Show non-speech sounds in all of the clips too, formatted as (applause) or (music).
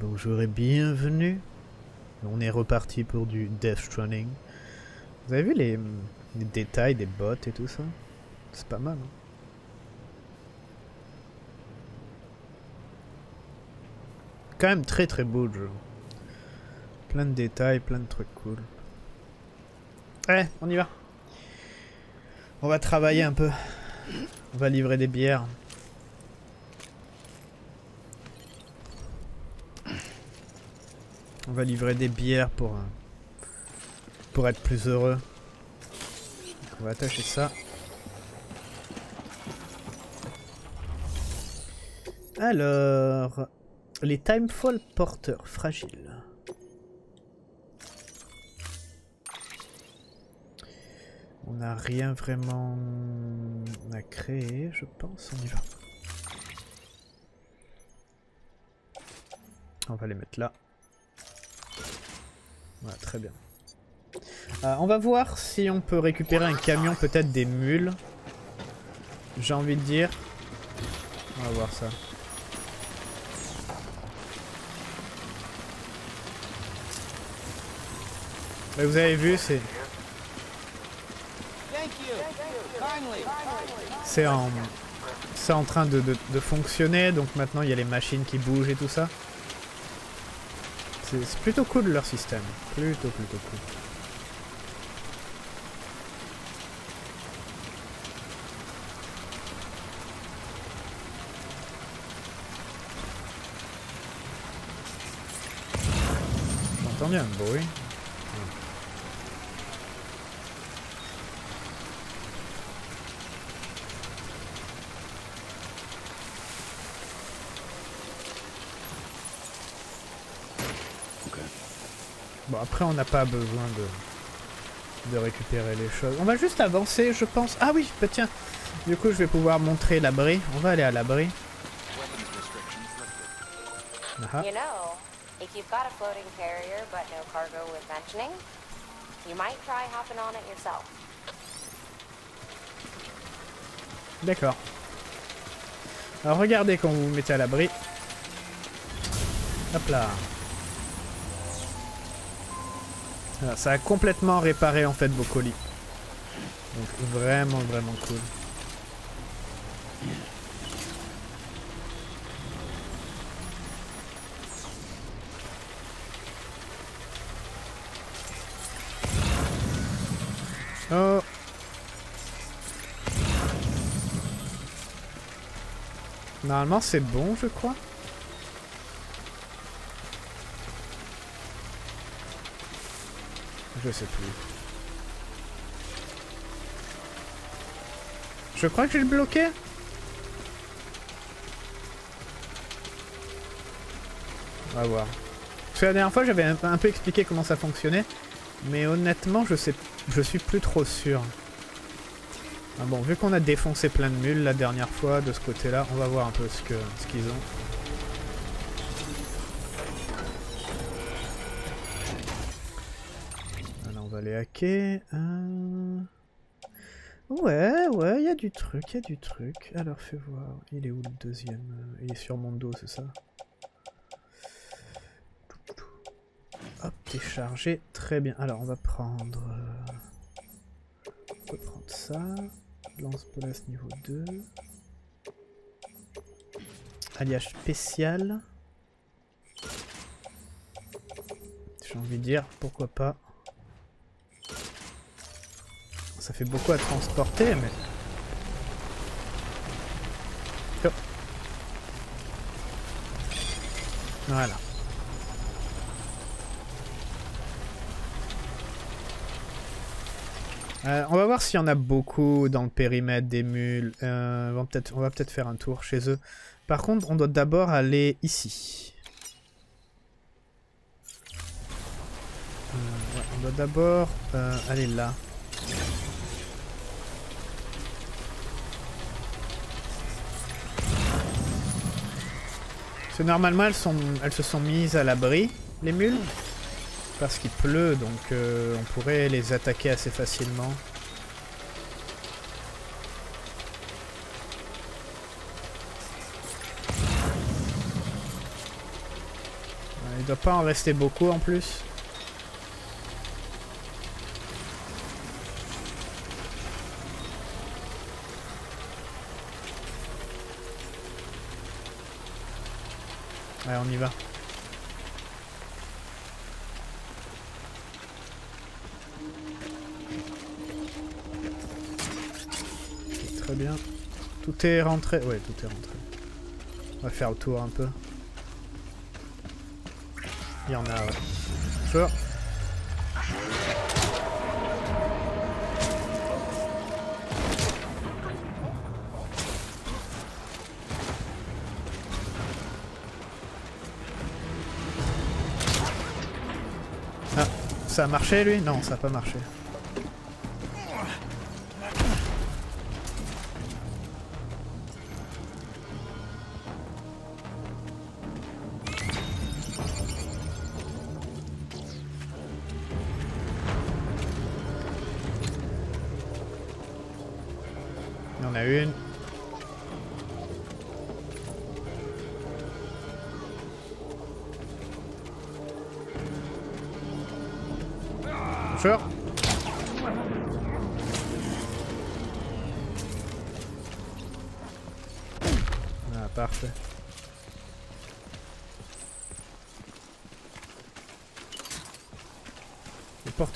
Bonjour et bienvenue. On est reparti pour du Death Stranding. Vous avez vu les, détails des bots et tout ça? C'est pas mal. hein. Quand même très très beau le jeu. Plein de détails, plein de trucs cool. Ouais, on y va. On va travailler un peu. On va livrer des bières. On va livrer des bières pour, euh, pour être plus heureux. On va attacher ça. Alors, les Timefall porteurs fragiles. On n'a rien vraiment à créer, je pense. On y va. On va les mettre là. Voilà, très bien. Euh, on va voir si on peut récupérer un camion, peut-être des mules. J'ai envie de dire. On va voir ça. Vous avez vu, c'est c'est en c'est en train de fonctionner. Donc maintenant il y a les machines qui bougent et tout ça. C'est plutôt cool leur système. Plutôt plutôt cool. J'entends bien un bruit. Bon, après, on n'a pas besoin de, de récupérer les choses. On va juste avancer, je pense. Ah oui, bah tiens. Du coup, je vais pouvoir montrer l'abri. On va aller à l'abri. Ah, You know, if you've got a floating carrier but no cargo worth mentioning, you might try hopping on it yourself. D'accord. Alors, regardez quand vous vous mettez à l'abri. Hop là. Voilà, ça a complètement réparé en fait vos colis. Donc vraiment vraiment cool. Oh Normalement c'est bon je crois. Je sais plus. Je crois que j'ai le bloqué. On va voir. Parce que la dernière fois j'avais un, peu expliqué comment ça fonctionnait. Mais honnêtement je sais je suis plus trop sûr. Ah bon, vu qu'on a défoncé plein de mules la dernière fois de ce côté-là, on va voir un peu ce ce qu'ils ont. Euh, Ouais, ouais, il y a du truc, il y a du truc. Alors fais voir, il est où le deuxième? Il est sur mon dos, c'est ça? Hop, t'es chargé, très bien. Alors on va prendre... euh, On peut prendre ça. Lance blast niveau 2. Alliage spécial. J'ai envie de dire, pourquoi pas. Ça fait beaucoup à transporter, mais... Voilà. Euh, on va voir s'il y en a beaucoup dans le périmètre des mules. Euh, on va peut-être faire un tour chez eux. Par contre, on doit d'abord aller ici. Euh, on doit d'abord aller là. Parce que normalement, elles, se sont mises à l'abri, les mules. Parce qu'il pleut, donc euh, on pourrait les attaquer assez facilement. doit pas en rester beaucoup en plus. Ouais, on y va. Très bien. Tout est rentré. Ouais, tout est rentré. On va faire le tour un peu. Il y en a, ouais. Ça a marché lui? Non, ça a pas marché.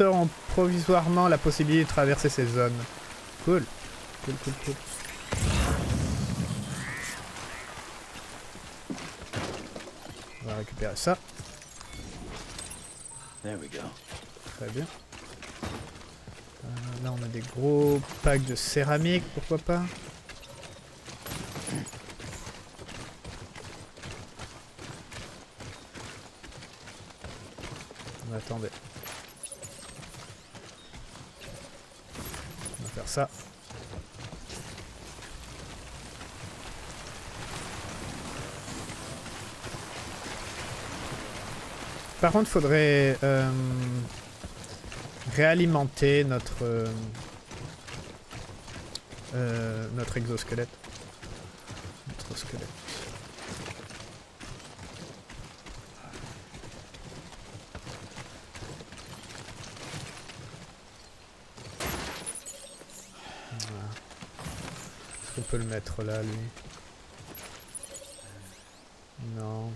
Les porteurs ont provisoirement la possibilité de traverser ces zones. Cool. Cool, cool, cool. On va récupérer ça. There we go. Très bien. Euh, là, on a des gros packs de céramique, pourquoi pas. Attendez. On va faire Par contre, faudrait euh, réalimenter notre euh, euh, notre exosquelette. Est-ce qu'on peut le mettre là, lui Non.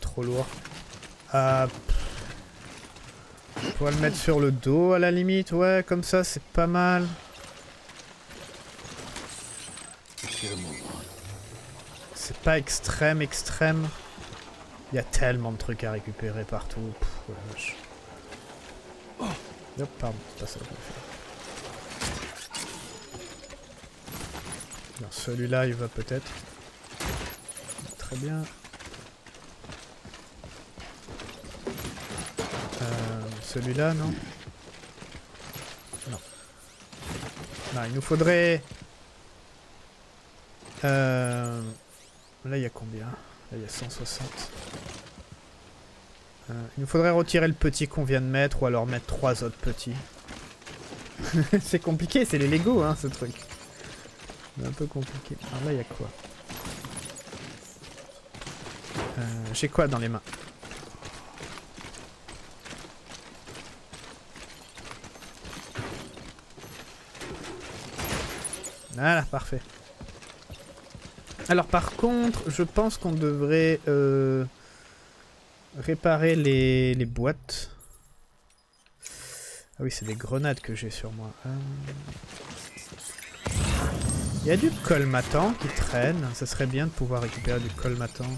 Trop lourd. Ah, on pourrait le mettre sur le dos à la limite, ouais, comme ça c'est pas mal. C'est pas extrême, extrême. Il y a tellement de trucs à récupérer partout. Hop, pardon, c'est pas faire. Non, celui-là, il va peut-être. Très bien. Euh, celui-là, non? Non. Non, il nous faudrait... Euh... Là, il y a combien? Là, il y a 160. Euh, il nous faudrait retirer le petit qu'on vient de mettre ou alors mettre trois autres petits. (laughs) c'est compliqué, c'est les Lego, hein, ce truc. Un peu compliqué. Alors là, il y a quoi? Euh, J'ai quoi dans les mains? Voilà, parfait. Alors par contre, je pense qu'on devrait euh, réparer les, les boîtes. Ah oui, c'est des grenades que j'ai sur moi. Euh, Il y a du colmatant qui traîne. Ça serait bien de pouvoir récupérer du colmatant.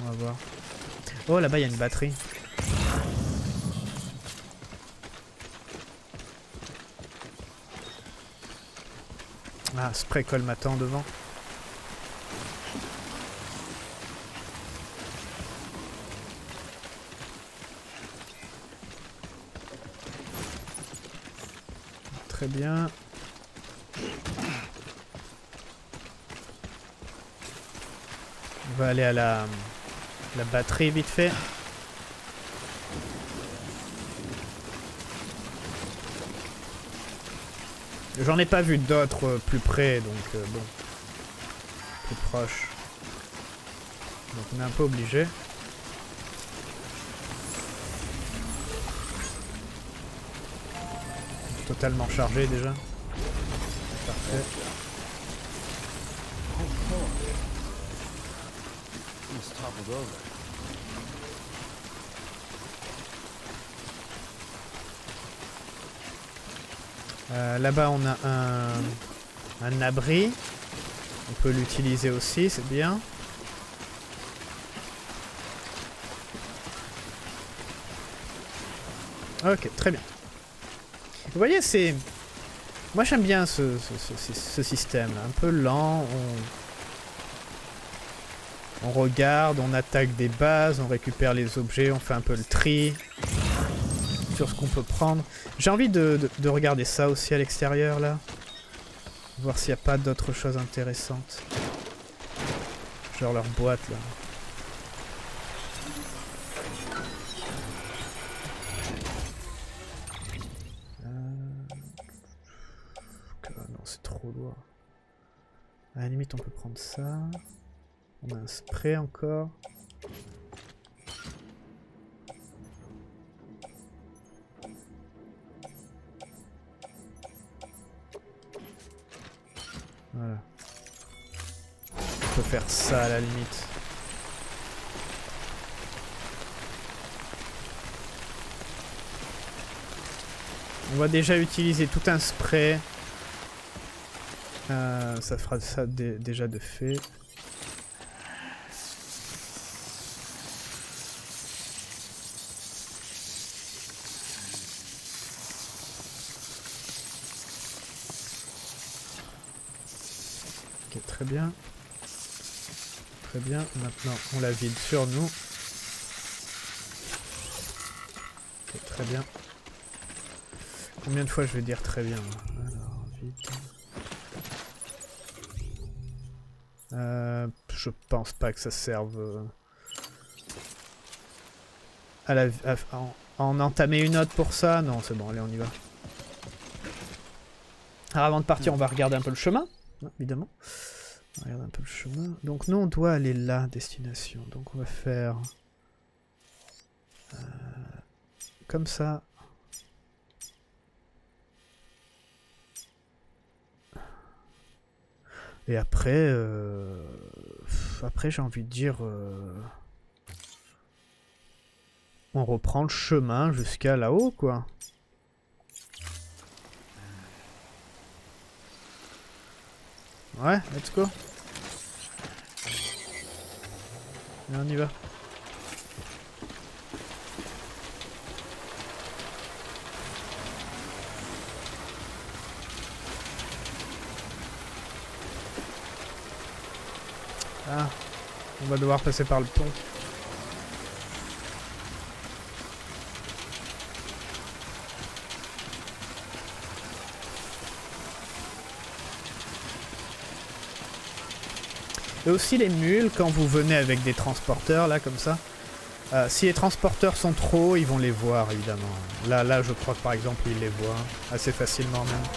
On va voir. Oh, là-bas, il y a une batterie. Ah, spray colmatant devant. Très bien. On va aller à la, la batterie vite fait. J'en ai pas vu d'autres plus près, donc euh, bon. Plus proche. Donc on est un peu obligé. Totalement chargé déjà. Euh, Là-bas, on a un, un abri. On peut l'utiliser aussi, c'est bien. Ok, très bien. Vous voyez, c'est... Moi, j'aime bien ce, ce- système. Un peu lent, on... Regarde, on attaque des bases, on récupère les objets, on fait un peu le tri sur ce qu'on peut prendre. J'ai envie de, de- de regarder ça aussi à l'extérieur là. Voir s'il n'y a pas d'autres choses intéressantes. Genre leur boîte là. Ça. On a un spray encore. On peut faire ça à la limite. On va déjà utiliser tout un spray. Euh, ça fera ça dé- déjà de fait. Ok, très bien. Très bien, maintenant on la vide sur nous. Ok, très bien. Combien de fois je vais dire très bien là je pense pas que ça serve euh, à la, à- en, en entamer une autre pour ça. Non, c'est bon, allez, on y va. Alors avant de partir, on va regarder un peu le chemin, hein, évidemment. On va regarder un peu le chemin. Donc nous, on doit aller là, destination. Donc on va faire... euh, comme ça. Et après... euh, Après, j'ai envie de dire... euh, On reprend le chemin jusqu'à là-haut, quoi. Ouais, let's go. Et on y va. Ah, on va devoir passer par le pont. Et aussi les mules, quand vous venez avec des transporteurs, là, comme ça. euh, si les transporteurs sont trop ils vont les voir, évidemment. Là, là, je crois que par exemple, ils les voient assez facilement même.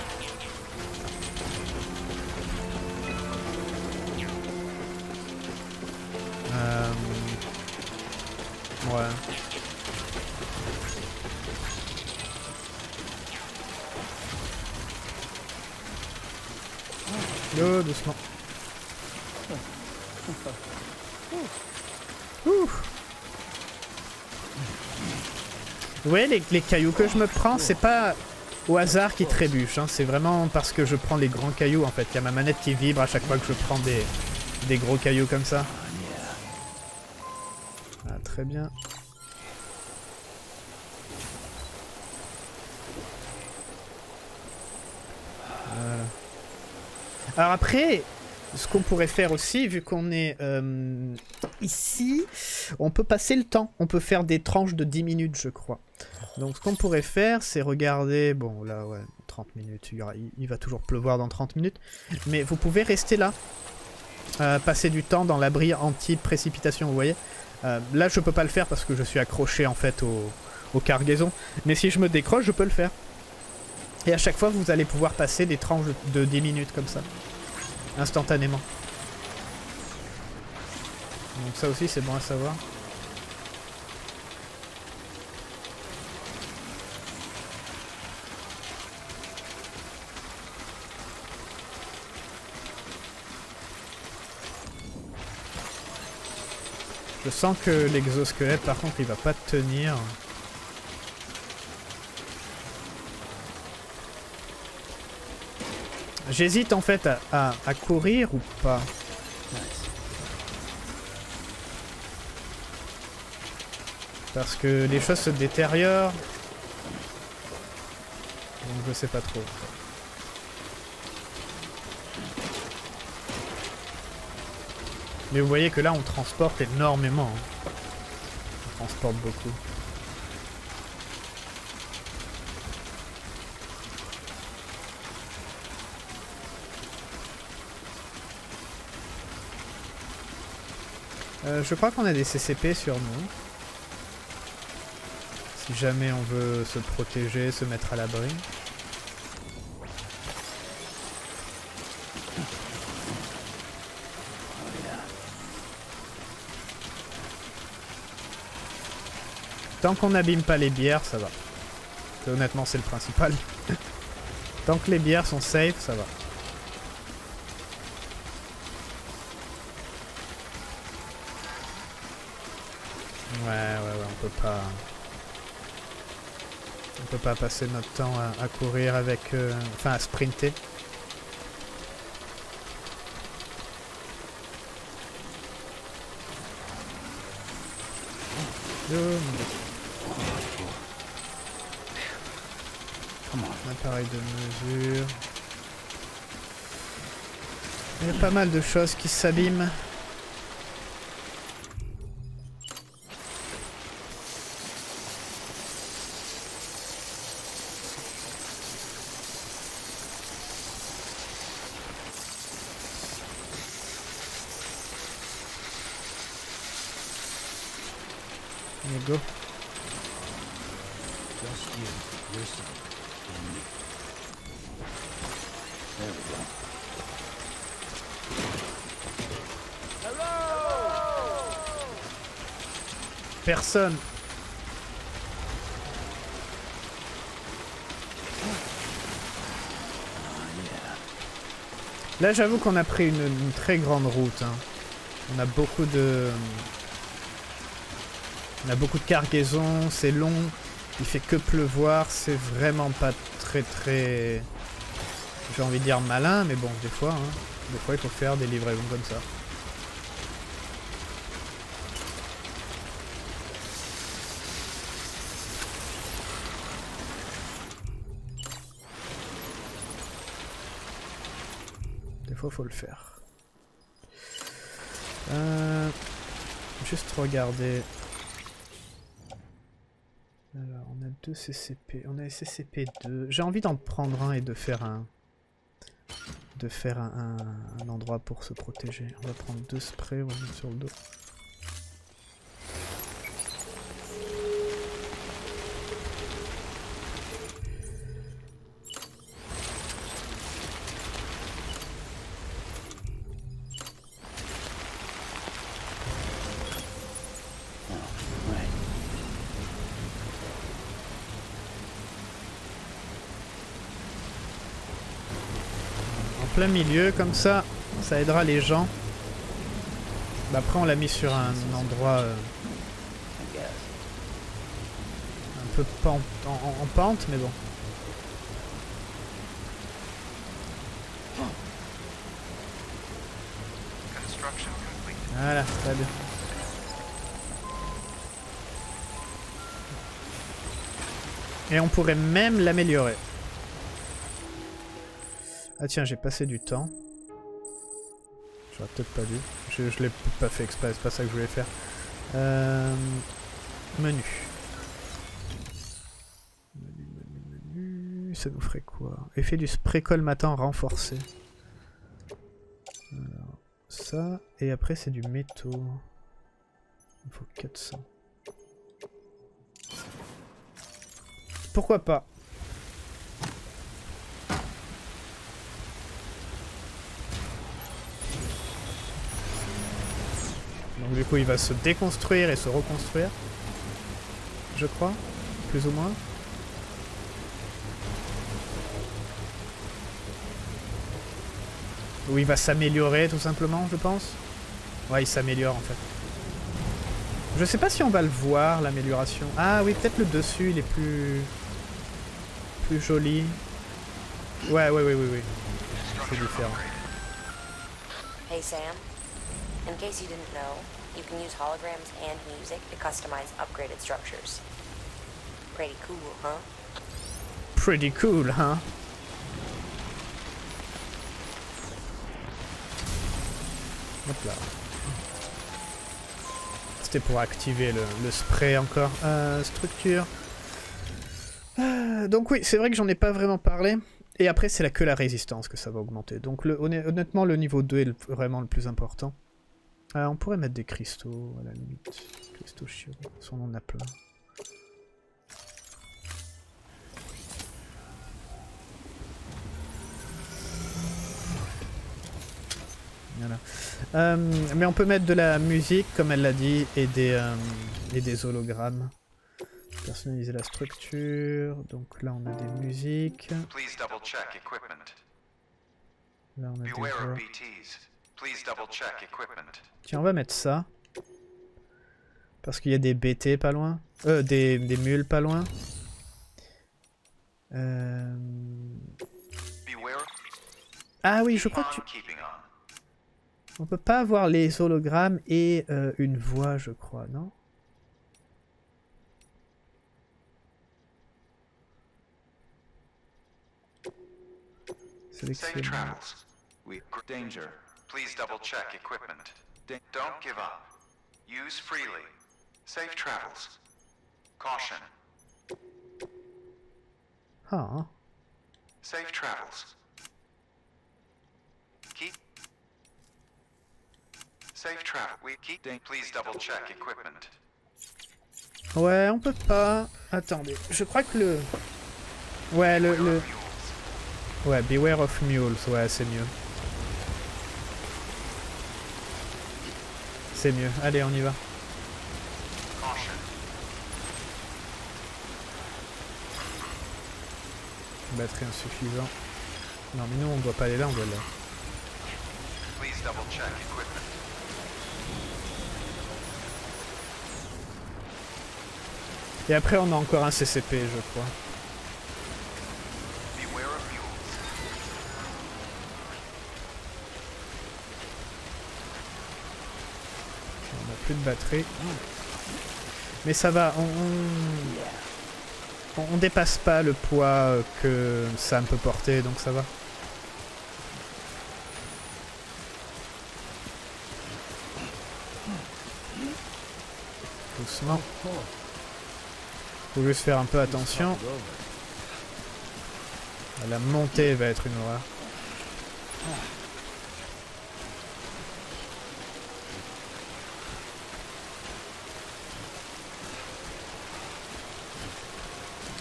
Vous voyez, les, cailloux que je me prends, c'est pas au hasard qui trébuche, hein, c'est vraiment parce que je prends les grands cailloux en fait. Il y a ma manette qui vibre à chaque fois que je prends des, des gros cailloux comme ça. Ah, très bien. Alors après, ce qu'on pourrait faire aussi, vu qu'on est euh, ici, on peut passer le temps. On peut faire des tranches de 10 minutes, je crois. Donc ce qu'on pourrait faire, c'est regarder... Bon, là, ouais, 30 minutes. Il, va toujours pleuvoir dans 30 minutes. Mais vous pouvez rester là. Euh, passer du temps dans l'abri anti-précipitation, vous voyez. Euh, là, je peux pas le faire parce que je suis accroché, en fait, au, aux cargaisons. Mais si je me décroche, je peux le faire. Et à chaque fois, vous allez pouvoir passer des tranches de 10 minutes comme ça. Instantanément. Donc ça aussi, c'est bon à savoir. Je sens que l'exosquelette, par contre, il va pas tenir. J'hésite en fait à, à, courir ou pas. Parce que les choses se détériorent. Donc je sais pas trop. Mais vous voyez que là on transporte énormément. Hein. On transporte beaucoup. Euh, je crois qu'on a des CCP sur nous. Si jamais on veut se protéger, se mettre à l'abri. Tant qu'on n'abîme pas les bières, ça va. honnêtement, c'est le principal. (laughs) Tant que les bières sont safe, ça va. Pas... On peut pas passer notre temps à, courir avec... Euh, enfin, à sprinter. Appareil de mesure. Il y a pas mal de choses qui s'abîment. Personne. Là, j'avoue qu'on a pris une, très grande route. Hein. On a beaucoup de... On a beaucoup de cargaisons, c'est long, il fait que pleuvoir, c'est vraiment pas très très... J'ai envie de dire malin, mais bon, des fois, hein, des fois il faut faire des livraisons comme ça. Des fois, faut le faire. Euh, juste regarder alors, on a deux CCP. On a CCP2. J'ai envie d'en prendre un et de faire un... De faire un, un, endroit pour se protéger. On va prendre deux sprays, on va mettre sur le dos. Milieu, comme ça, ça aidera les gens. Bah, après, on l'a mis sur un endroit euh, un peu pente, en, pente, mais bon. Voilà, très bien. Et on pourrait même l'améliorer. Ah tiens, j'ai passé du temps. J'aurais peut-être pas dû. Je, l'ai pas fait exprès, c'est pas ça que je voulais faire. Euh, menu. Menu, menu, menu. Ça nous ferait quoi? Effet du spray colmatant renforcé. Alors, ça. Et après, c'est du métaux. Il faut 400. Pourquoi pas? Du coup, il va se déconstruire et se reconstruire. Je crois. Plus ou moins. Ou il va s'améliorer tout simplement, je pense. Ouais, il s'améliore en fait. Je sais pas si on va le voir, l'amélioration. Ah oui, peut-être le dessus, il est plus... plus joli. Ouais, ouais, ouais, oui, oui. C'est différent. Hey Sam, in case you can use holograms and music to customize upgraded structures. Pretty cool, huh? Pretty cool, hein Hop. C'était pour activer le, spray encore. Euh, structure. Euh, donc oui, c'est vrai que j'en ai pas vraiment parlé. Et après, c'est que la résistance que ça va augmenter. Donc le, honn- honnêtement, le niveau 2 est vraiment le plus important. Euh, on pourrait mettre des cristaux, à la limite. Cristaux chiots. On en a plein. Voilà. Euh, mais on peut mettre de la musique, comme elle l'a dit, et des, euh, et des hologrammes. Personnaliser la structure. Donc là, on a des musiques. Please double check equipment. Là, on a des Tiens, on va mettre ça. Parce qu'il y a des BT pas loin. Euh, des, des mules pas loin. Euh... Ah oui, je crois que tu... on. Peut pas avoir les hologrammes et euh, une voix, je crois, non? Sélectionner. Travels. We danger. Please double check equipment. Don't give up. Use freely. Safe travels. Caution. Huh. Safe travels. Keep. Safe travel. We keep. Please double check equipment. ouais, on peut pas... Attendez, je crois que le... Ouais, le... le... Ouais, Beware of Mules, ouais, c'est mieux. C'est mieux, allez, on y va. Batterie insuffisant. Non, mais nous, on doit pas aller là, on doit aller là. Et après, on a encore un CCP, je crois. Beware of mules. On a plus de batterie. Mais ça va, on, dépasse pas le poids euh, que Sam peut porter, donc ça va. Doucement. Faut juste faire un peu attention. La montée va être une horreur.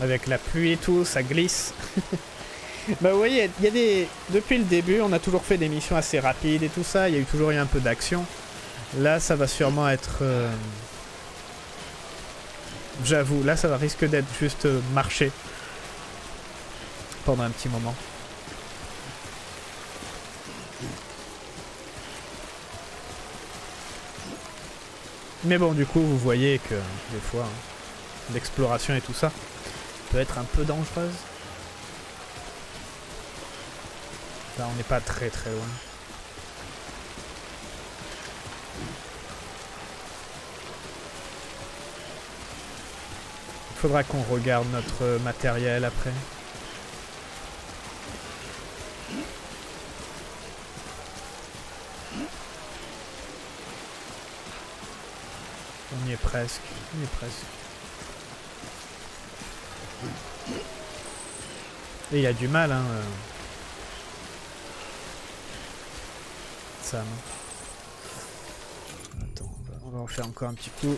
Avec la pluie et tout, ça glisse. (laughs) bah vous voyez, il y a des... Depuis le début, on a toujours fait des missions assez rapides et tout ça. Il y a eu toujours eu un peu d'action. Là, ça va sûrement être... euh, J'avoue, là, ça va risque d'être juste euh, marcher pendant un petit moment. Mais bon, du coup, vous voyez que des fois, hein, l'exploration et tout ça peut être un peu dangereuse. Là, on n'est pas très très loin. Il faudra qu'on regarde notre matériel après. On y est presque. On y est presque. Et il a du mal, hein. Euh. Sam. Attends, on va en faire encore un petit coup.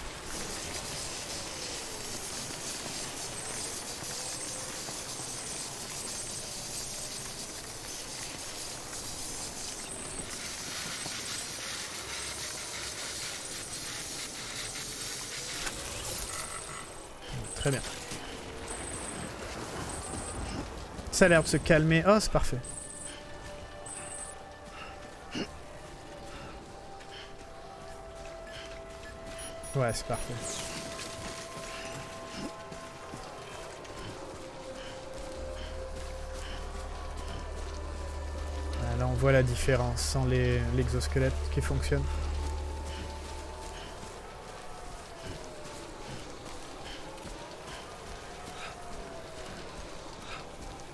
Très bien. Ça a l'air de se calmer. Oh, c'est parfait. Ouais, c'est parfait. Là, on voit la différence sans l'exosquelette qui fonctionne.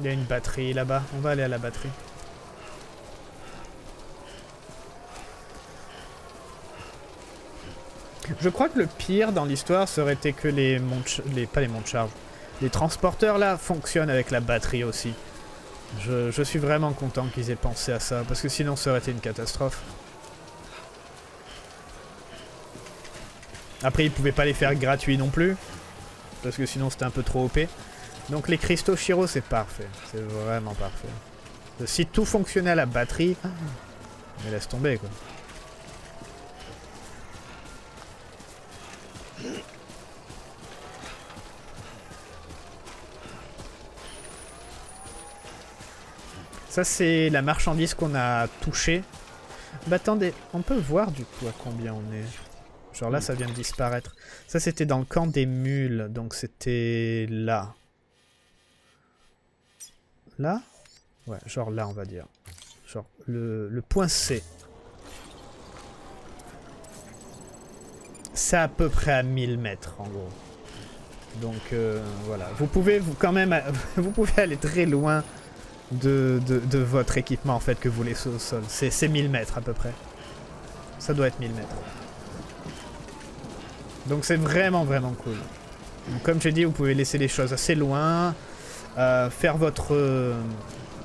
Il y a une batterie là-bas. On va aller à la batterie. Je crois que le pire dans l'histoire serait que les montes, pas les monts de charge, les transporteurs là fonctionnent avec la batterie aussi. Je, je suis vraiment content qu'ils aient pensé à ça parce que sinon ça aurait été une catastrophe. Après ils pouvaient pas les faire gratuits non plus parce que sinon c'était un peu trop OP. Donc les cristaux Shiro c'est parfait, c'est vraiment parfait. Si tout fonctionnait à la batterie, mais laisse tomber quoi. Ça, c'est la marchandise qu'on a touchée. Bah attendez, on peut voir du coup à combien on est. Genre là, ça vient de disparaître. Ça, c'était dans le camp des mules, donc c'était là. Là Ouais, genre là, on va dire. Genre le, le point C. C'est à peu près à 1000 mètres, en gros. Donc euh, voilà, vous pouvez vous, quand même, (laughs) aller très loin de, votre équipement en fait que vous laissez au sol. C'est 1000 mètres à peu près. Ça doit être 1000 mètres. Donc c'est vraiment vraiment cool. Comme j'ai dit, vous pouvez laisser les choses assez loin, euh, faire votre euh,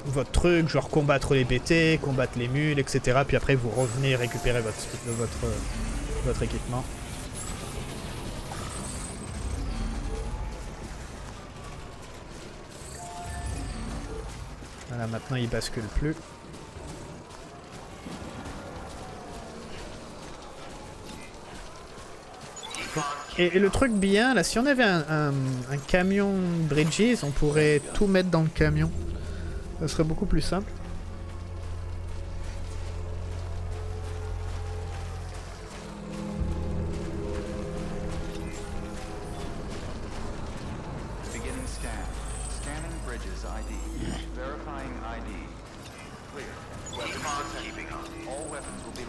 votre truc, genre combattre les BT, combattre les mules, etc. Puis après vous revenez récupérer votre votre votre équipement. Voilà, maintenant il bascule plus. Et, et le truc bien, là, si on avait un, un- un camion Bridges, on pourrait tout mettre dans le camion. Ça serait beaucoup plus simple.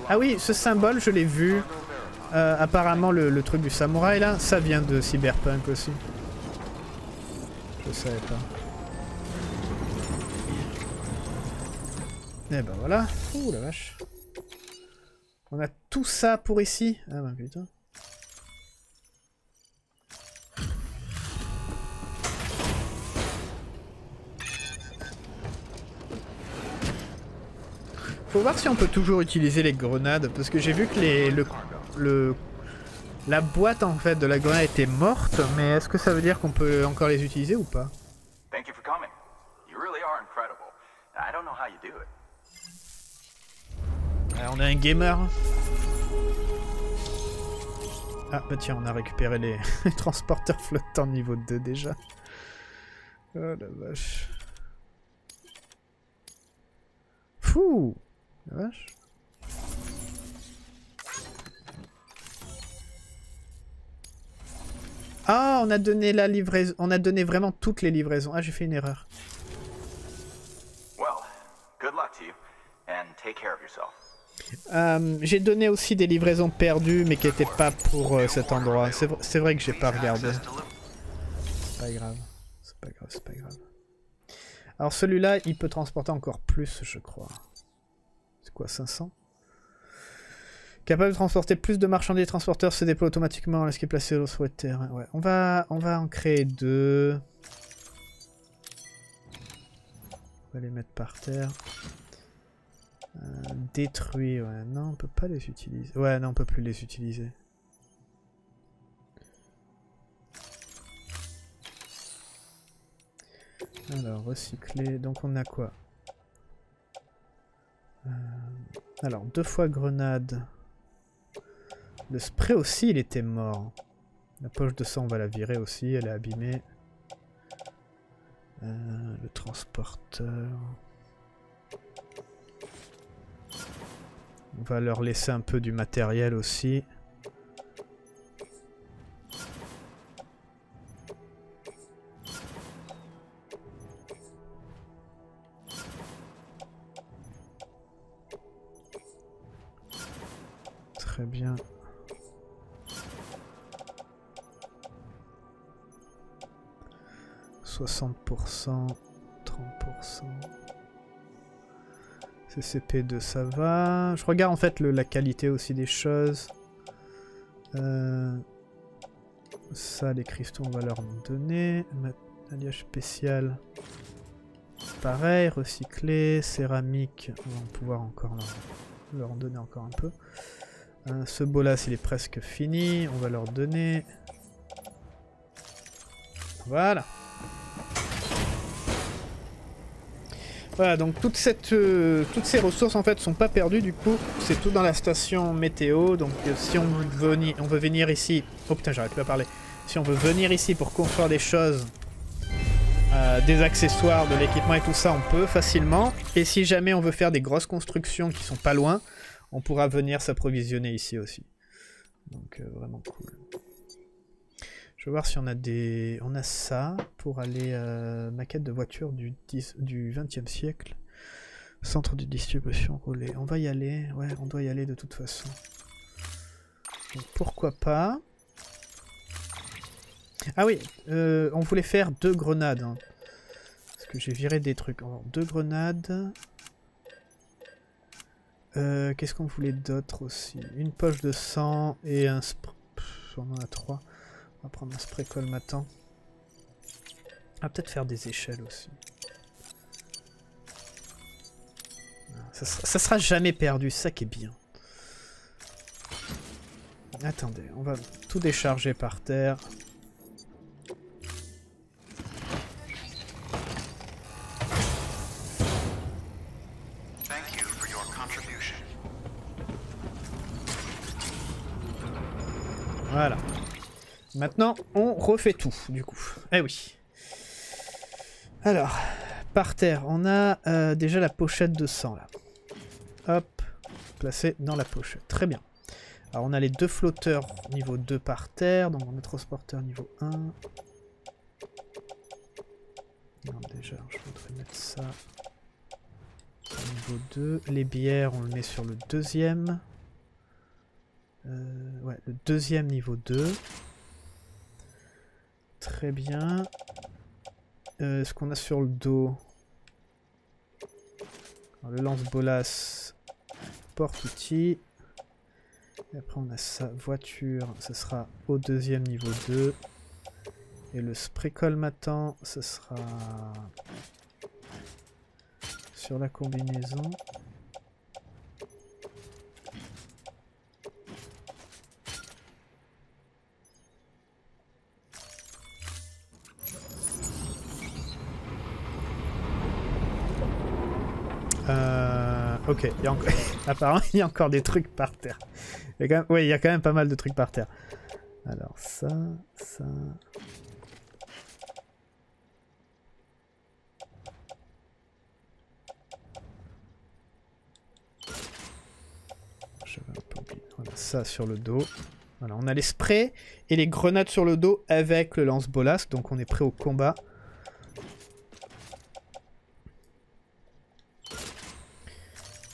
Ah oui, ce symbole, je l'ai vu. Euh, apparemment, le, truc du samouraï, là, ça vient de Cyberpunk aussi. Je savais pas. Eh ben voilà. Ouh la vache. On a tout ça pour ici Ah bah putain. Faut voir si on peut toujours utiliser les grenades, parce que j'ai vu que les, le, le- la boîte en fait de la grenade était morte, mais est-ce que ça veut dire qu'on peut encore les utiliser ou pas? Thank you for coming. You really are incredible. I don't know how you do it. On a un gamer. Ah bah tiens, on a récupéré les, (laughs) les transporteurs flottants niveau 2 déjà. Oh la vache. Fou La vache. Ah, on a donné la livraison. On a donné vraiment toutes les livraisons. Ah, j'ai fait une erreur. Well, good luck to you, and take care of yourself. Euh, j'ai donné aussi des livraisons perdues, mais qui n'étaient pas pour euh, cet endroit. C'est vr- c'est vrai que j'ai pas regardé. C'est pas grave. C'est pas grave, c'est pas grave. Alors celui-là, il peut transporter encore plus, je crois. C'est quoi, 500 Capable de transporter plus de marchandises, transporteur se déploie automatiquement lorsqu'il est placé sur le terrain. Ouais, on va, on va en créer deux. On va les mettre par terre. Euh, détruit, ouais. Non, on peut pas les utiliser. Ouais, non, on peut plus les utiliser. Alors, recycler. Donc, on a quoi? Euh, Alors, deux fois grenade. Le spray aussi, il était mort. La poche de sang, on va la virer aussi, elle est abîmée. Euh, le transporteur. On va leur laisser un peu du matériel aussi. Très bien. « 60%, 30%. CCP2, ça va. Je regarde en fait la qualité aussi des choses. Euh, ça, les cristaux, on va leur donner. Alliage spécial. Pareil, recyclé. Céramique, on va pouvoir encore leur, leur en donner encore un peu. Euh, ce bolas, il est presque fini. On va leur donner. Voilà. Voilà, donc euh, toutes ces ressources en fait sont pas perdues du coup, c'est tout dans la station météo, donc euh, si on veut, venir, ici, oh putain j'arrête pas à parler, si on veut venir ici pour construire des choses, euh, des accessoires, de l'équipement et tout ça, on peut facilement, et si jamais on veut faire des grosses constructions qui sont pas loin, on pourra venir s'approvisionner ici aussi. Donc vraiment cool. Vais voir si on a des... On a ça pour aller... Euh, maquette de voiture du, 10... du 20e siècle. Centre de distribution relais. On va y aller. Ouais, on doit y aller de toute façon. Donc, pourquoi pas? Ah oui, euh, on voulait faire deux grenades. hein. Parce que j'ai viré des trucs. Deux grenades. Euh, Qu'est-ce qu'on voulait d'autre aussi? Une poche de sang et un... Pff, on en a trois. On va prendre un spray colmatant. On va peut-être faire des échelles aussi. Ça sera, ça sera jamais perdu, ça qui est bien. Attendez, on va tout décharger par terre. Voilà. Maintenant, on refait tout, du coup. Eh oui. Alors, par terre, on a euh, déjà la pochette de sang, là. Hop, placée dans la pochette. Très bien. Alors, on a les deux flotteurs niveau 2 par terre, donc on a transporteur niveau 1. Non, déjà, je voudrais mettre ça au niveau 2. Les bières, on le met sur le deuxième. Euh, ouais, le deuxième niveau 2. Très bien. Euh, ce qu'on a sur le dos. Le lance-bolas, porte-outil. Et après on a sa voiture, ce sera au deuxième niveau 2. Et le spray colmatant, ce sera sur la combinaison. Ok, il y a (laughs) apparemment il y a encore des trucs par terre. Oui, il y a quand même pas mal de trucs par terre. Alors ça, ça... Ça sur le dos. Voilà, on a les sprays et les grenades sur le dos avec le lance-bolas, donc on est prêt au combat.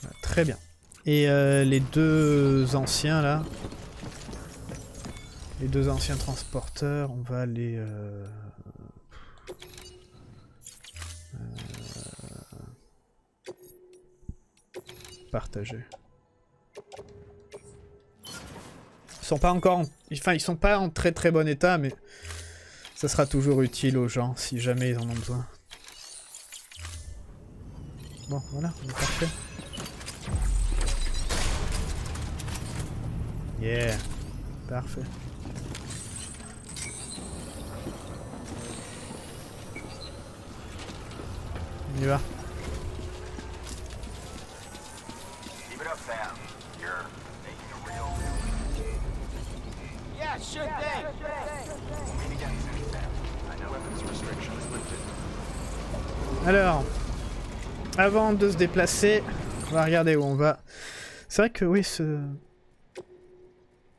Voilà, très bien. Et euh, les deux anciens là, les deux anciens transporteurs, on va les euh, euh, partager. Ils sont pas encore, en... enfin ils sont pas en très très bon état, mais ça sera toujours utile aux gens si jamais ils en ont besoin. Bon, voilà, on est parfait. Yeah, parfait. On y va. Keep it up, Sam. You're making a real. Yeah, Alors, avant de se déplacer, on va regarder où on va. C'est vrai que oui, ce...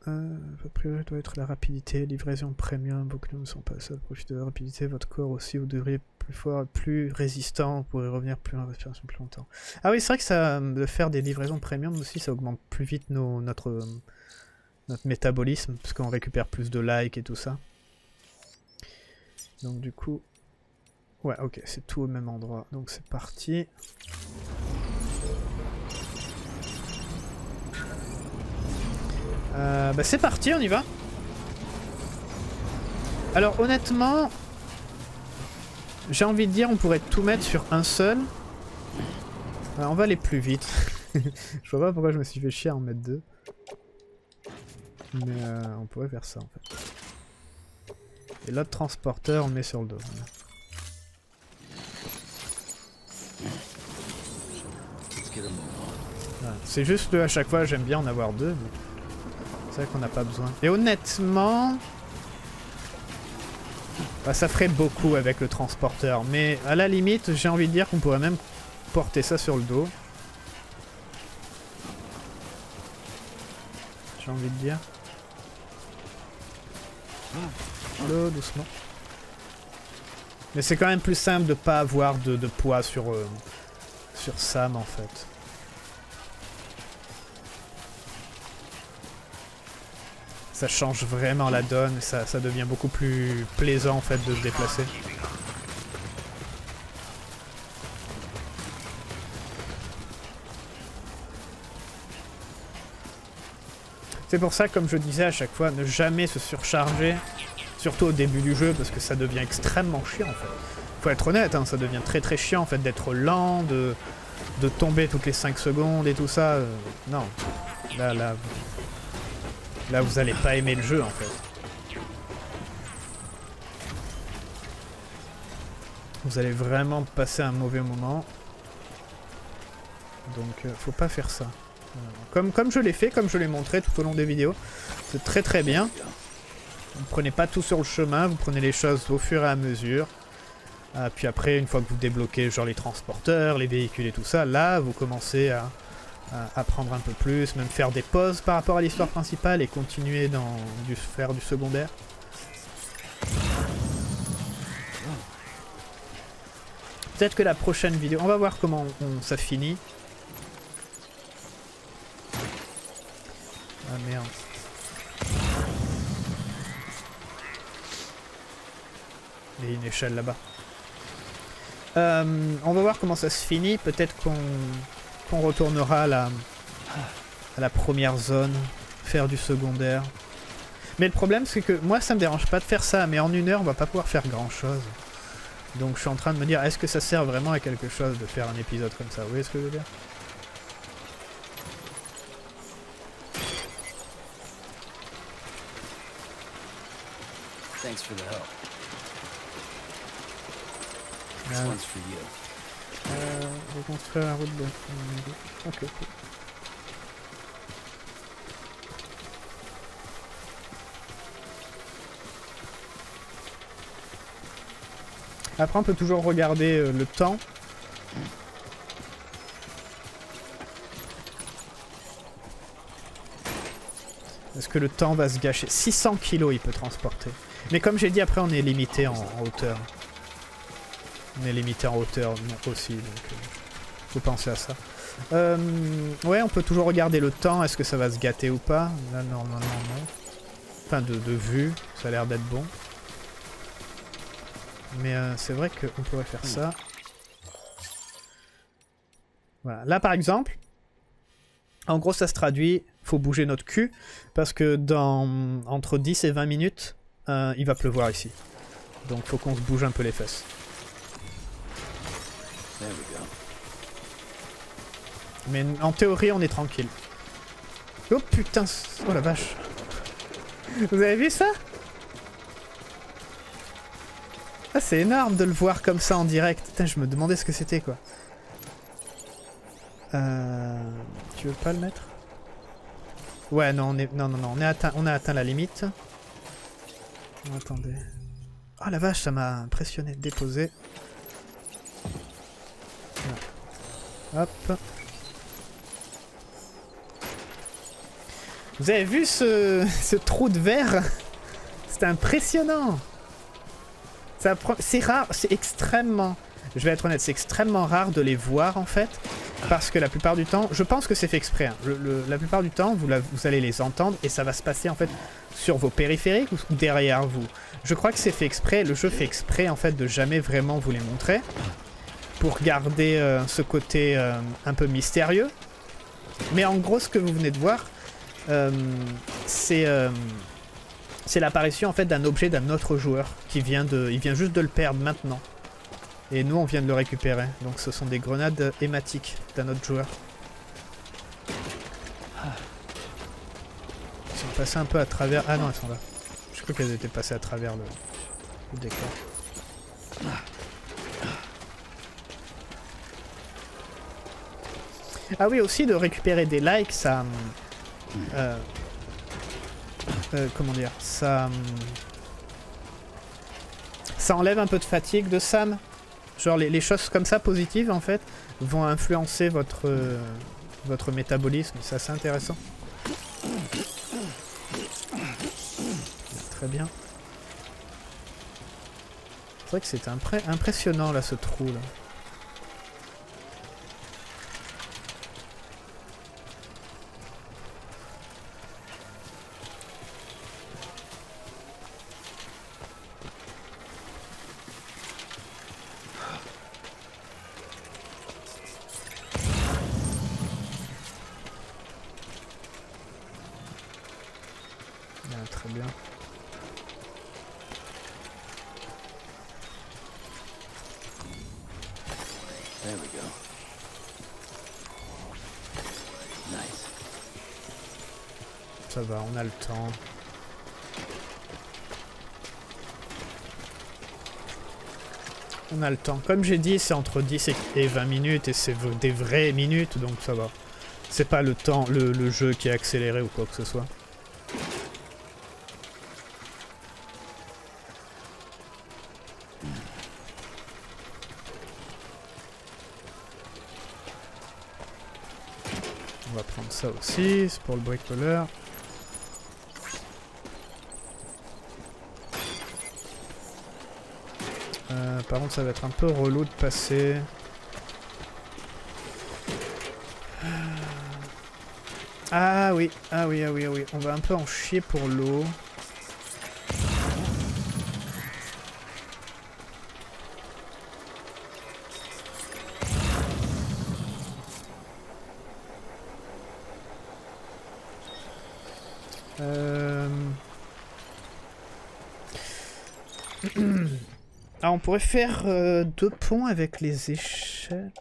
Euh, votre priorité doit être la rapidité, livraison premium, clés ne sont pas seuls, profitez de la rapidité, votre corps aussi, vous devriez plus fort, plus résistant, vous pourrez revenir plus en respiration plus longtemps. Ah oui, c'est vrai que ça, de faire des livraisons premium aussi, ça augmente plus vite nos, notre, notre métabolisme, parce qu'on récupère plus de likes et tout ça. Donc du coup, ouais, ok, c'est tout au même endroit, donc c'est parti. Euh, bah c'est parti, on y va. Alors honnêtement, j'ai envie de dire on pourrait tout mettre sur un seul. Alors, on va aller plus vite. (laughs) je vois pas pourquoi je me suis fait chier à en mettre deux. Mais euh, on pourrait faire ça en fait. Et l'autre transporteur on le met sur le dos. C'est juste à chaque fois j'aime bien en avoir deux. C'est vrai qu'on n'a pas besoin. Et honnêtement... bah, ça ferait beaucoup avec le transporteur. Mais à la limite, j'ai envie de dire qu'on pourrait même porter ça sur le dos. J'ai envie de dire. Allo, doucement. Mais c'est quand même plus simple de pas avoir de, de poids sur, euh, sur Sam en fait. Ça change vraiment la donne, ça, ça devient beaucoup plus plaisant en fait de se déplacer. C'est pour ça, comme je disais à chaque fois, ne jamais se surcharger, surtout au début du jeu, parce que ça devient extrêmement chiant en fait. Faut être honnête, hein, ça devient très très chiant en fait d'être lent, de, de tomber toutes les 5 secondes et tout ça. euh, non, là, là, là vous allez pas aimer le jeu en fait. Vous allez vraiment passer un mauvais moment. Donc euh, faut pas faire ça. Euh, Comme, je l'ai fait, comme je l'ai montré tout au long des vidéos. C'est très très bien. Vous prenez pas tout sur le chemin, vous prenez les choses au fur et à mesure. Ah, puis après, une fois que vous débloquez genre les transporteurs, les véhicules et tout ça, là vous commencez à apprendre un peu plus, même faire des pauses par rapport à l'histoire principale et continuer dans du, faire du secondaire. Peut-être que la prochaine vidéo, on va voir comment on- ça finit. Ah merde. Il y a une échelle là-bas. Euh, on va voir comment ça se finit. Peut-être qu'on qu'on retournera à la, à la première zone, faire du secondaire. Mais le problème, c'est que moi, ça me dérange pas de faire ça, mais en une heure, on va pas pouvoir faire grand-chose. Donc je suis en train de me dire, est-ce que ça sert vraiment à quelque chose de faire un épisode comme ça? Vous voyez ce que je veux dire? Thanks for the help. This one's for you. euh, reconstruire la route de... Ok. Après, on peut toujours regarder euh, le temps. Est-ce que le temps va se gâcher? 600 kilos il peut transporter. Mais comme j'ai dit, après on est limité en, hauteur. On est limité en hauteur aussi, donc euh, penser à ça. Euh, ouais, on peut toujours regarder le temps, est-ce que ça va se gâter ou pas? Là, normalement non. Enfin, de, de vue, ça a l'air d'être bon. Mais euh, c'est vrai qu'on pourrait faire ça. Voilà. Là, par exemple, en gros, ça se traduit, faut bouger notre cul, parce que dans entre 10 et 20 minutes, euh, il va pleuvoir ici. Donc, faut qu'on se bouge un peu les fesses. Mais en théorie, on est tranquille. Oh putain, oh la vache. Vous avez vu ça? Ah, c'est énorme de le voir comme ça en direct. Putain, je me demandais ce que c'était quoi. Euh... Tu veux pas le mettre? Ouais, non, on est... non, non, non, on, est atteint... on a atteint la limite. Attendez. Oh la vache, ça m'a impressionné. Déposer. Voilà. Hop. Vous avez vu ce, trou de verre? C'est impressionnant C'est rare, c'est extrêmement... Je vais être honnête, c'est extrêmement rare de les voir en fait. Parce que la plupart du temps, je pense que c'est fait exprès. hein. La plupart du temps, vous, allez les entendre et ça va se passer en fait sur vos périphériques ou derrière vous. Je crois que c'est fait exprès. Le jeu fait exprès en fait de jamais vraiment vous les montrer pour garder euh, ce côté euh, un peu mystérieux. Mais en gros, ce que vous venez de voir, c'est euh, c'est l'apparition en fait d'un objet d'un autre joueur qui vient de, il vient juste de le perdre maintenant. Et nous, on vient de le récupérer. Donc, ce sont des grenades hématiques d'un autre joueur. Ils sont passés un peu à travers. Ah non, elles sont là. Je crois qu'elles étaient passées à travers le, le décor. Ah oui, aussi de récupérer des likes, ça. Euh, euh, comment dire Ça. hum, ça enlève un peu de fatigue de Sam. Genre les, choses comme ça positives en fait vont influencer votre euh, votre métabolisme. C'est assez intéressant. Très bien. C'est vrai que c'est impressionnant là ce trou là. Ça va, on a le temps. On a le temps. Comme j'ai dit, c'est entre 10 et- et 20 minutes et c'est des vraies minutes, donc ça va. C'est pas le temps, le, le jeu qui est accéléré ou quoi que ce soit. On va prendre ça aussi, c'est pour le bricoleur. Euh, par contre, ça va être un peu relou de passer. Ah oui, ah oui, ah oui, ah oui. On va un peu en chier pour l'eau. Euh... On pourrait faire euh, deux ponts avec les échelles.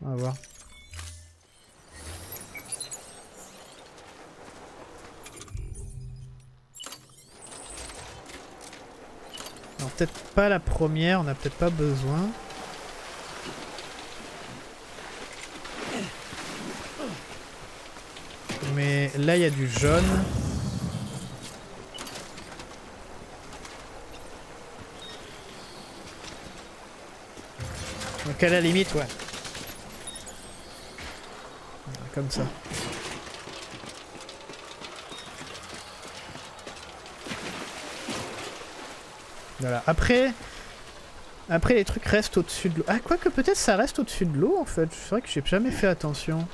On va voir. Alors peut-être pas la première, on n'a peut-être pas besoin. Mais là il y a du jaune. Donc à la limite, ouais. Comme ça. Voilà. Après, après les trucs restent au-dessus de l'eau. Ah, quoique peut-être ça reste au-dessus de l'eau en fait. C'est vrai que j'ai jamais fait attention.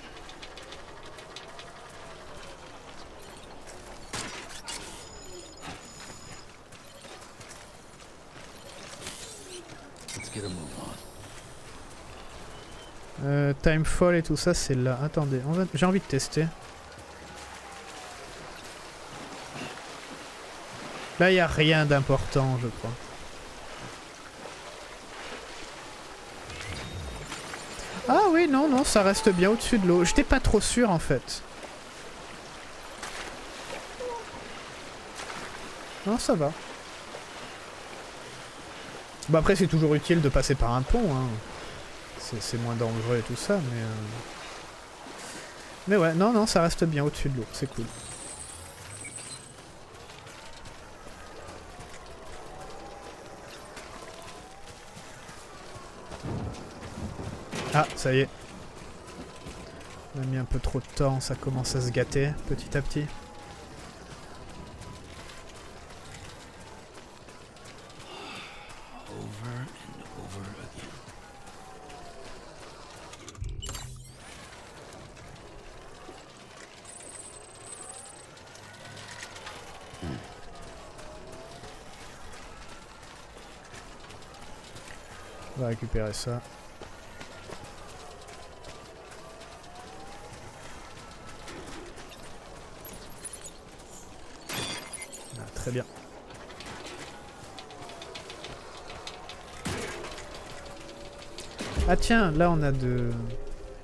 Let's get a move on. Euh, Timefall et tout ça, c'est là. Attendez, j'ai envie de tester. Là, il n'y a rien d'important, je crois. Ah oui, non, non, ça reste bien au-dessus de l'eau. J'étais pas trop sûr, en fait. Non, ça va. Bon, après, c'est toujours utile de passer par un pont, hein c'est moins dangereux et tout ça, mais... Euh, mais ouais, non, non, ça reste bien au-dessus de l'eau, c'est cool. Ah, ça y est. On a mis un peu trop de temps, ça commence à se gâter petit à petit. Récupérer ça. Ah, très bien. Ah tiens, là on a de...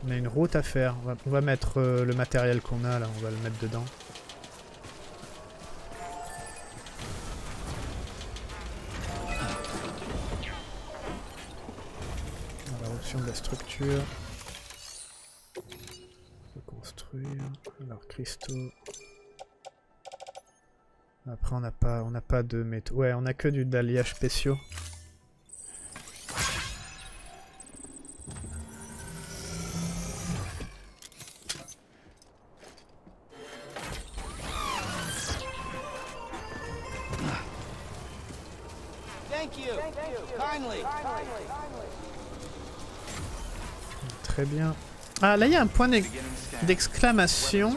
On a une route à faire. On va, mettre euh, le matériel qu'on a là, on va le mettre dedans. Structure. Reconstruire. Alors cristaux. Après on n'a pas on n'a pas de métaux. Ouais, on a que du d'alliage spéciaux. Ah là il y a un point d'exclamation.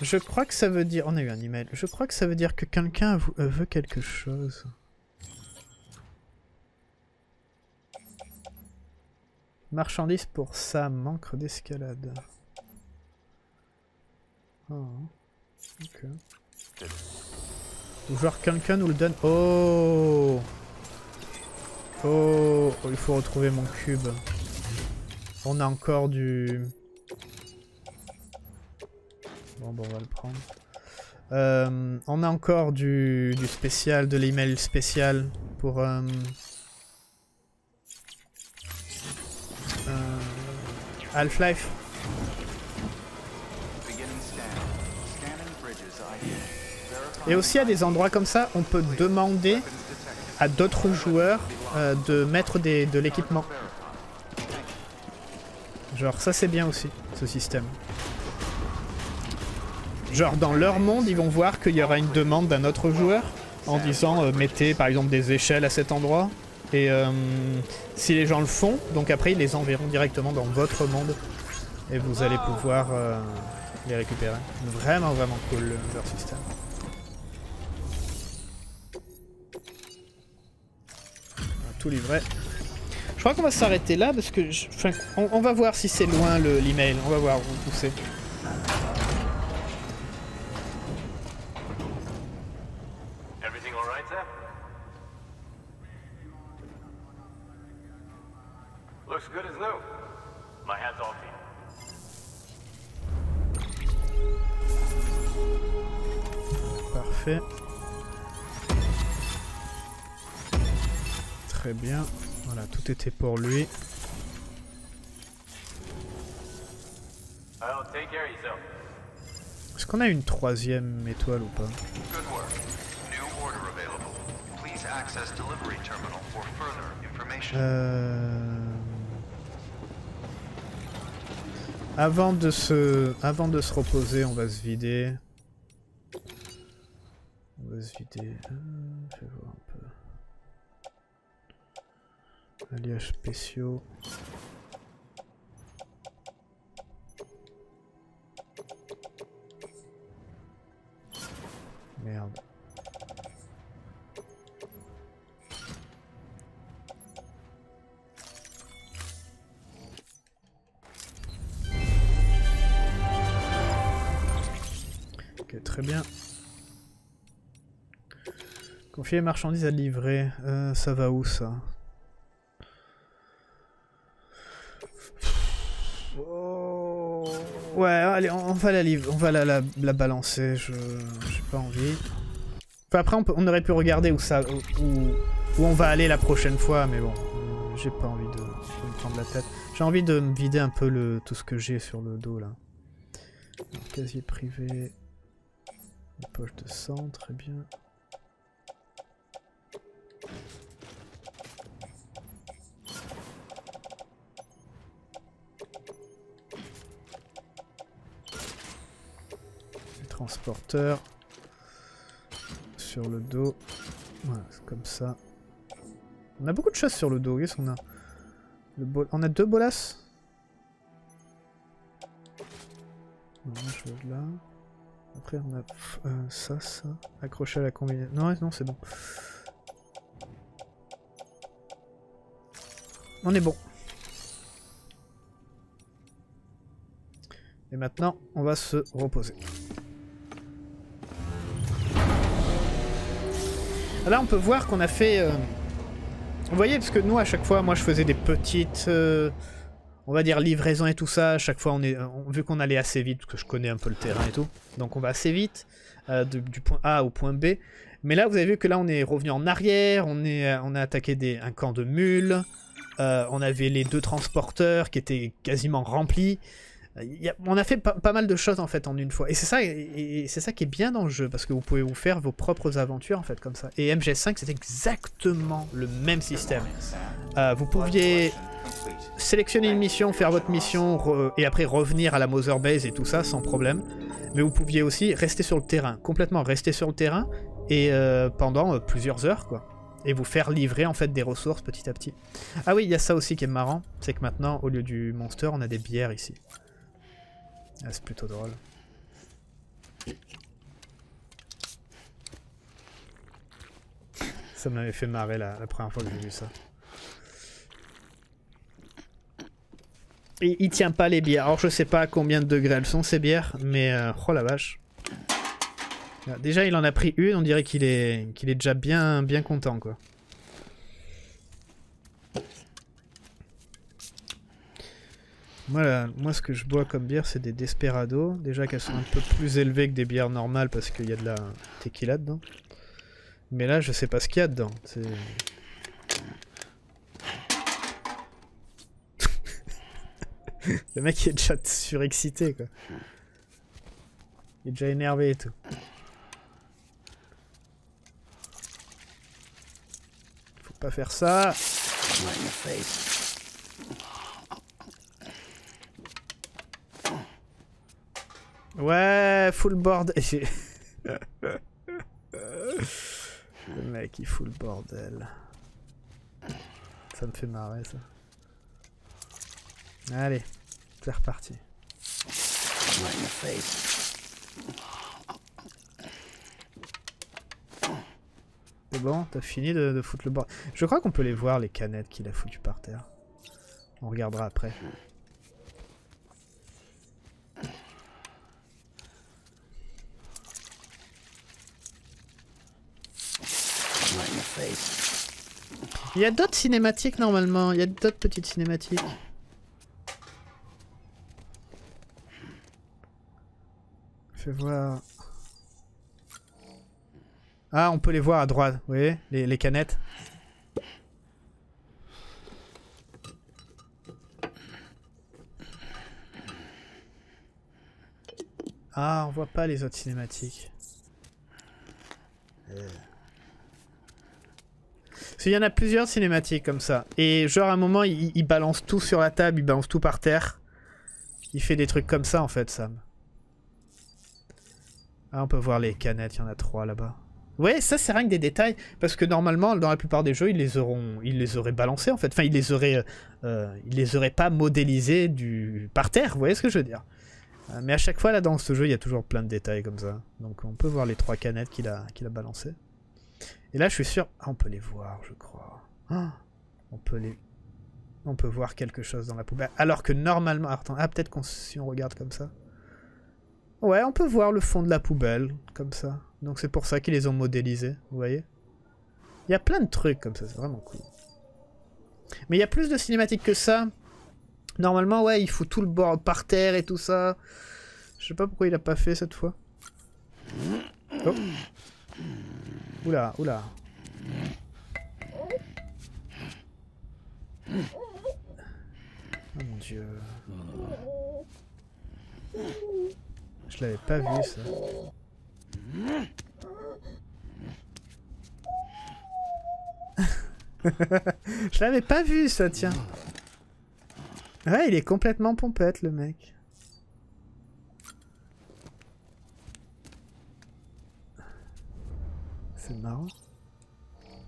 Je crois que ça veut dire... On a eu un email. Je crois que ça veut dire que quelqu'un euh, veut quelque chose. Marchandise pour ça, manque d'escalade. Oh. Ok. Ou genre quelqu'un nous le donne. Oh Oh, il faut retrouver mon cube. On a encore du... Bon, bon, on va le prendre. Euh, on a encore du, spécial, de l'email spécial pour... euh, euh, Half-Life. Et aussi à des endroits comme ça, on peut demander à d'autres joueurs euh, de mettre de l'équipement. Genre ça c'est bien aussi, ce système. Genre dans leur monde, ils vont voir qu'il y aura une demande d'un autre joueur en disant euh, mettez par exemple des échelles à cet endroit. Et euh, si les gens le font, donc après ils les enverront directement dans votre monde et vous allez pouvoir euh, les récupérer. Vraiment vraiment cool le- leur système. Tout livrer. Crois qu'on va s'arrêter là parce que je- enfin, on, on va voir si c'est loin le- l'email. On va voir où, c'est. Parfait. Très bien. Voilà, tout était pour lui. Est-ce qu'on a une troisième étoile ou pas? Euh... Avant de se, avant de se reposer, on va se vider. On va se vider. Euh, je vais voir Alliages spéciaux. Merde. Ok, très bien. Confier les marchandises à livrer. Euh, ça va où ça? Ouais, allez, on, va la livrer, on va la, la, la balancer. Je, j'ai pas envie. Enfin, après, on, aurait pu regarder où ça, où, où- on va aller la prochaine fois, mais bon, euh, j'ai pas envie de, me prendre la tête. J'ai envie de me vider un peu le, tout ce que j'ai sur le dos là. Casier privé. Poche de sang, très bien. Transporteur. Sur le dos. Voilà, comme ça. On a beaucoup de choses sur le dos. Qu'est-ce qu'on a le bol- On a deux bolas là. Après, on a euh, ça, ça. Accroché à la combinaison. Non, non, c'est bon. On est bon. Et maintenant, on va se reposer. Là, on peut voir qu'on a fait... euh, Vous voyez, parce que nous, à chaque fois, moi, je faisais des petites... euh, On va dire livraisons et tout ça. À chaque fois, on est, vu qu'on allait assez vite, parce que je connais un peu le terrain et tout. Donc, on va assez vite, euh, du point A au point B. Mais là, vous avez vu que là, on est revenu en arrière. On, a attaqué un camp de mules. on avait les deux transporteurs qui étaient quasiment remplis. On a fait pas, mal de choses en fait en une fois. Et c'est ça, qui est bien dans le jeu parce que vous pouvez vous faire vos propres aventures en fait comme ça. Et MGS5 c'est exactement le même système. Euh, vous pouviez sélectionner une mission, faire votre mission et après revenir à la Mother Base et tout ça sans problème. Mais vous pouviez aussi rester sur le terrain, complètement rester sur le terrain et euh, pendant euh, plusieurs heures quoi. Et vous faire livrer en fait des ressources petit à petit. Ah oui, il y a ça aussi qui est marrant, c'est que maintenant au lieu du monster, on a des bières ici. Ah, c'est plutôt drôle. Ça m'avait fait marrer la, première fois que j'ai vu ça. Il tient pas les bières. Alors je sais pas à combien de degrés elles sont ces bières, mais euh, oh la vache. Déjà il en a pris une, on dirait qu'il est est déjà bien bien content quoi. Moi, ce que je bois comme bière c'est des Desperado. Déjà qu'elles sont un peu plus élevées que des bières normales parce qu'il y a de la tequila dedans. Mais là je sais pas ce qu'il y a dedans. (laughs) Le mec il est déjà surexcité quoi. Il est déjà énervé et tout. Faut pas faire ça. Right in the face. Ouais, full board. (laughs) (laughs) Le mec il fout le bordel. Ça me fait marrer ça. Allez, c'est reparti. C'est bon, t'as fini de, de foutre le bordel. Je crois qu'on peut les voir les canettes qu'il a foutues par terre. On regardera après. Right in the face. Il y a d'autres cinématiques normalement, il y a d'autres petites cinématiques. Fais voir. Ah, on peut les voir à droite, vous voyez les, les canettes. Ah, on voit pas les autres cinématiques. Parce qu'il y en a plusieurs cinématiques comme ça. Et genre à un moment, il, balance tout sur la table, il balance tout par terre. Il fait des trucs comme ça en fait, Sam. Ah, on peut voir les canettes, il y en a trois là-bas. Ouais, ça c'est rien que des détails, parce que normalement, dans la plupart des jeux, ils les auront, ils les auraient balancés en fait. Enfin, ils les auraient, euh, euh, les auraient pas modélisés du par terre. Vous voyez ce que je veux dire Euh, Mais à chaque fois là dans ce jeu, il y a toujours plein de détails comme ça. Donc on peut voir les trois canettes qu'il a balancées. Et là, je suis sûr, ah, on peut les voir, je crois. Ah, on peut les, on peut voir quelque chose dans la poubelle. Alors que normalement, attends, ah peut-être qu'on si on regarde comme ça. Ouais, on peut voir le fond de la poubelle, comme ça. Donc c'est pour ça qu'ils les ont modélisés, vous voyez Il y a plein de trucs comme ça, c'est vraiment cool. Mais il y a plus de cinématiques que ça. Normalement, ouais, il fout tout le bord par terre et tout ça. Je sais pas pourquoi il a pas fait cette fois. Oh. Oula, oula. Oh mon dieu. Je l'avais pas vu ça. (laughs) Je l'avais pas vu ça, tiens. Ouais, il est complètement pompette le mec. C'est marrant.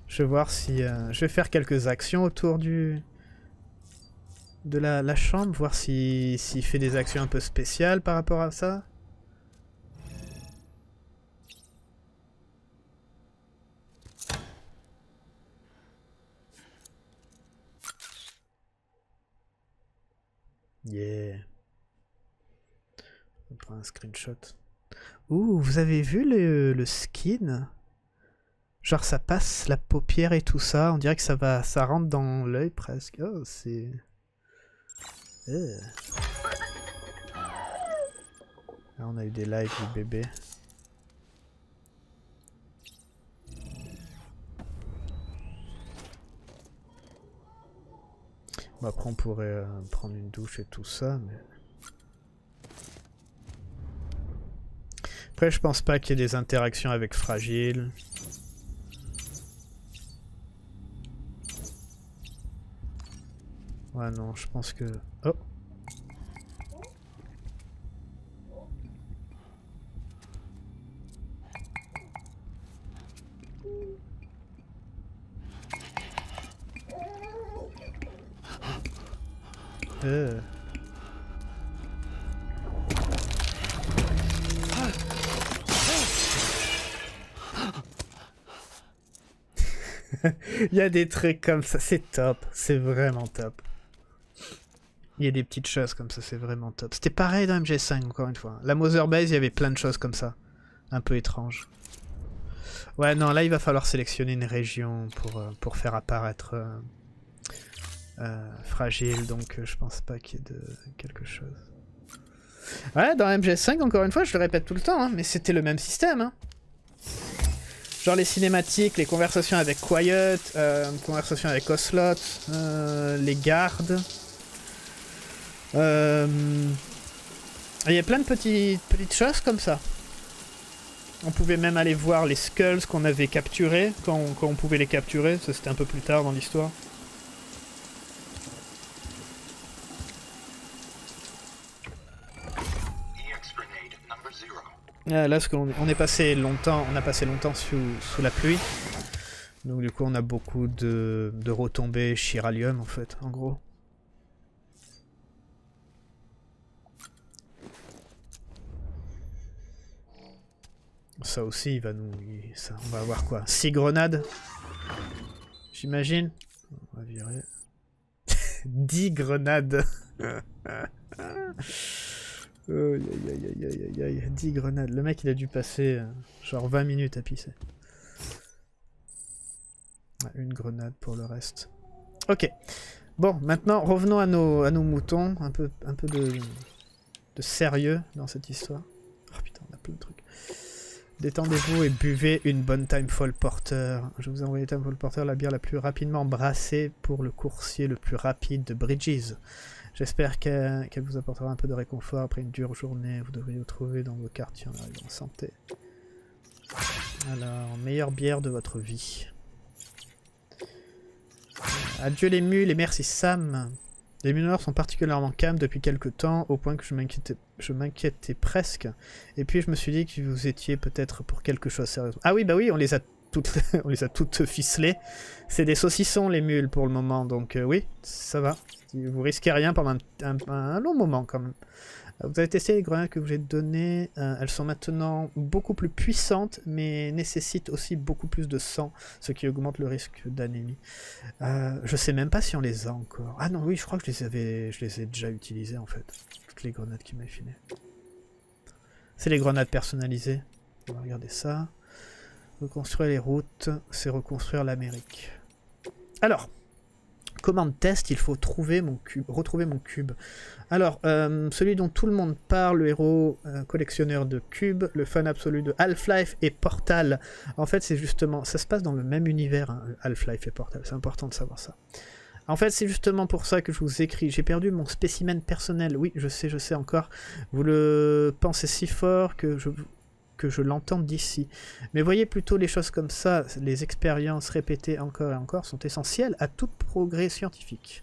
Je vais voir si... euh, je vais faire quelques actions autour du... De la, chambre, voir si s'il fait des actions un peu spéciales par rapport à ça. Yeah. On prend un screenshot. Ouh, vous avez vu le, le skin? Genre ça passe la paupière et tout ça, on dirait que ça va, ça rentre dans l'œil presque. Oh, c'est... Euh. Là, on a eu des likes du bébé. Bon, après on pourrait euh, prendre une douche et tout ça, mais... Après je pense pas qu'il y ait des interactions avec Fragile. Ouais, non, je pense que... Oh Euh. (laughs) Il y a des trucs comme ça, c'est top, c'est vraiment top. Il y a des petites choses comme ça, c'est vraiment top. C'était pareil dans MG5 encore une fois. La Mother Base, il y avait plein de choses comme ça. Un peu étranges. Ouais, non, là il va falloir sélectionner une région pour, euh, pour faire apparaître euh, euh, fragile, donc je pense pas qu'il y ait de quelque chose. Ouais, dans MGS5, encore une fois, je le répète tout le temps, hein, mais c'était le même système. Hein. Genre les cinématiques, les conversations avec Quiet, conversations avec Ocelot, les gardes. Euh, Il y a plein de petites, petites choses comme ça. On pouvait même aller voir les skulls qu'on avait capturés, quand on, quand on pouvait les capturer, ça c'était un peu plus tard dans l'histoire. Zero. Ah, là, ce qu'on on est passé longtemps, on a passé longtemps sous, sous la pluie. Donc du coup, on a beaucoup de, de retombées chiralium en fait, en gros. Ça aussi, il va nous, ça, on va avoir quoi 6 grenades, j'imagine. On va virer. (laughs) 10 grenades. (laughs) Aïe, aïe, aïe, aïe, aïe, aïe, 10 grenades. Le mec, il a dû passer euh, genre 20 minutes à pisser. Une grenade pour le reste. Ok. Bon, maintenant, revenons à nos, à nos moutons. Un peu, un peu de, de sérieux dans cette histoire. Oh putain, on a plein de trucs. Détendez-vous et buvez une bonne Timefall Porter. Je vous ai envoyé Timefall Porter, la bière la plus rapidement brassée pour le coursier le plus rapide de Bridges. J'espère qu'elle vous apportera un peu de réconfort après une dure journée. Vous devriez vous trouver dans vos quartiers en arrivant santé. Alors, meilleure bière de votre vie. Adieu les mules et merci Sam. Les mineurs sont particulièrement calmes depuis quelques temps, au point que je m'inquiétais, presque. Et puis je me suis dit que vous étiez peut-être pour quelque chose sérieux. Ah oui, bah oui, on les a toutes, (laughs) on les a toutes ficelées. C'est des saucissons les mules pour le moment, donc euh, oui, ça va. Vous risquez rien pendant un long moment quand même. Vous avez testé les grenades que vous ai données. euh, elles sont maintenant beaucoup plus puissantes, mais nécessitent aussi beaucoup plus de sang, ce qui augmente le risque d'anémie. Euh, je sais même pas si on les a encore. Ah non, oui, je crois que je les avais, je les ai déjà utilisées en fait. Toutes les grenades qu'il m'a filées. C'est les grenades personnalisées. On va regarder ça. Reconstruire les routes, c'est reconstruire l'Amérique. Alors, commande test, il faut trouver mon cube, retrouver mon cube. Alors, euh, celui dont tout le monde parle, le héros euh, collectionneur de cubes, le fan absolu de Half-Life et Portal. En fait, c'est justement, ça se passe dans le même univers, hein, Half-Life et Portal. C'est important de savoir ça. En fait, c'est justement pour ça que je vous écris. J'ai perdu mon spécimen personnel. Oui, je sais, je sais encore. Vous le pensez si fort que je, que je l'entends d'ici. Mais voyez plutôt les choses comme ça. Les expériences répétées encore et encore sont essentielles à tout progrès scientifique.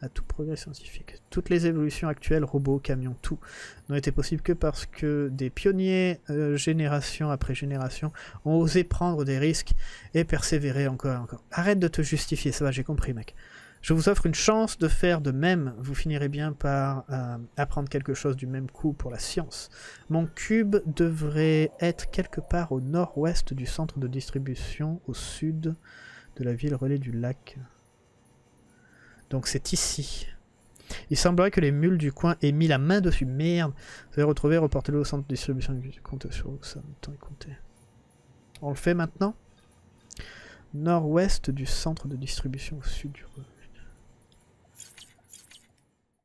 à tout progrès scientifique. Toutes les évolutions actuelles, robots, camions, tout, n'ont été possibles que parce que des pionniers, euh, génération après génération, ont osé prendre des risques et persévérer encore et encore. Arrête de te justifier, ça va, j'ai compris, mec. Je vous offre une chance de faire de même. Vous finirez bien par euh, apprendre quelque chose du même coup pour la science. Mon cube devrait être quelque part au nord-ouest du centre de distribution, au sud de la ville relais du lac. Donc c'est ici. Il semblerait que les mules du coin aient mis la main dessus. Merde. Vous avez retrouvé, reportez-le au centre de distribution. Comptez sur vous, ça. Le temps est compté. On le fait maintenant Nord-ouest du centre de distribution au sud du...